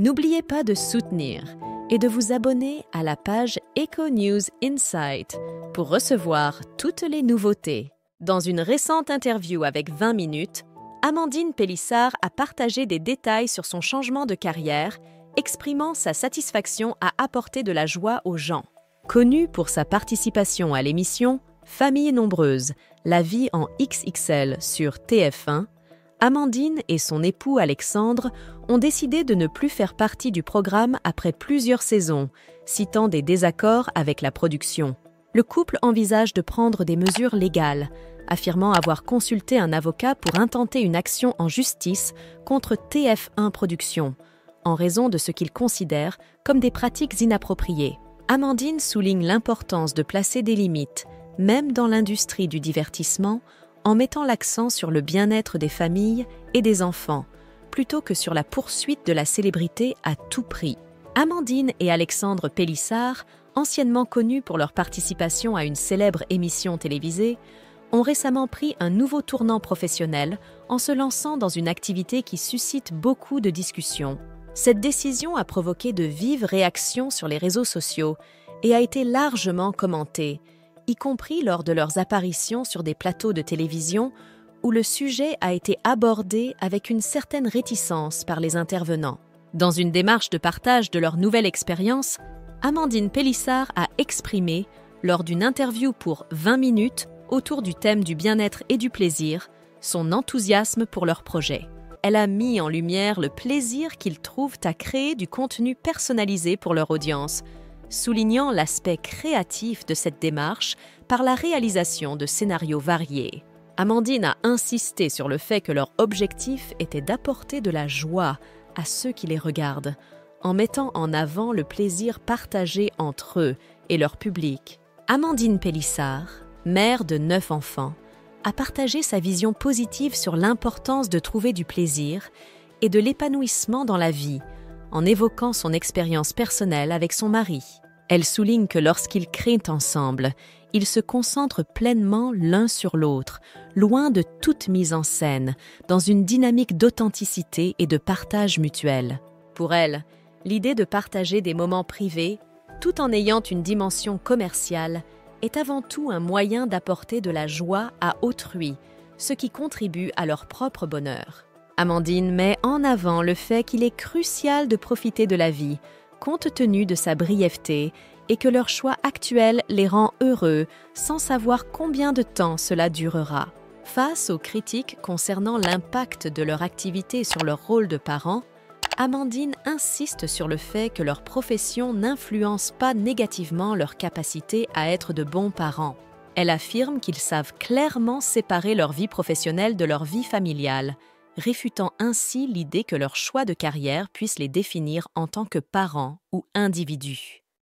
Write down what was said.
N'oubliez pas de soutenir et de vous abonner à la page Eco News Insight pour recevoir toutes les nouveautés. Dans une récente interview avec 20 minutes, Amandine Pélissard a partagé des détails sur son changement de carrière, exprimant sa satisfaction à apporter de la joie aux gens. Connue pour sa participation à l'émission Famille nombreuse, la vie en XXL sur TF1, Amandine et son époux Alexandre ont décidé de ne plus faire partie du programme après plusieurs saisons, citant des désaccords avec la production. Le couple envisage de prendre des mesures légales, affirmant avoir consulté un avocat pour intenter une action en justice contre TF1 Productions, en raison de ce qu'ils considèrent comme des pratiques inappropriées. Amandine souligne l'importance de placer des limites, même dans l'industrie du divertissement, en mettant l'accent sur le bien-être des familles et des enfants, plutôt que sur la poursuite de la célébrité à tout prix. Amandine et Alexandre Pélissard, anciennement connus pour leur participation à une célèbre émission télévisée, ont récemment pris un nouveau tournant professionnel en se lançant dans une activité qui suscite beaucoup de discussions. Cette décision a provoqué de vives réactions sur les réseaux sociaux et a été largement commentée, y compris lors de leurs apparitions sur des plateaux de télévision où le sujet a été abordé avec une certaine réticence par les intervenants. Dans une démarche de partage de leur nouvelle expérience, Amandine Pélissard a exprimé, lors d'une interview pour 20 minutes autour du thème du bien-être et du plaisir, son enthousiasme pour leur projet. Elle a mis en lumière le plaisir qu'ils trouvent à créer du contenu personnalisé pour leur audience, soulignant l'aspect créatif de cette démarche par la réalisation de scénarios variés. Amandine a insisté sur le fait que leur objectif était d'apporter de la joie à ceux qui les regardent, en mettant en avant le plaisir partagé entre eux et leur public. Amandine Pélissard, mère de neuf enfants, a partagé sa vision positive sur l'importance de trouver du plaisir et de l'épanouissement dans la vie, en évoquant son expérience personnelle avec son mari. Elle souligne que lorsqu'ils créent ensemble, ils se concentrent pleinement l'un sur l'autre, loin de toute mise en scène, dans une dynamique d'authenticité et de partage mutuel. Pour elle, l'idée de partager des moments privés, tout en ayant une dimension commerciale, est avant tout un moyen d'apporter de la joie à autrui, ce qui contribue à leur propre bonheur. Amandine met en avant le fait qu'il est crucial de profiter de la vie, compte tenu de sa brièveté, et que leur choix actuel les rend heureux sans savoir combien de temps cela durera. Face aux critiques concernant l'impact de leur activité sur leur rôle de parents, Amandine insiste sur le fait que leur profession n'influence pas négativement leur capacité à être de bons parents. Elle affirme qu'ils savent clairement séparer leur vie professionnelle de leur vie familiale, réfutant ainsi l'idée que leur choix de carrière puisse les définir en tant que parents ou individus.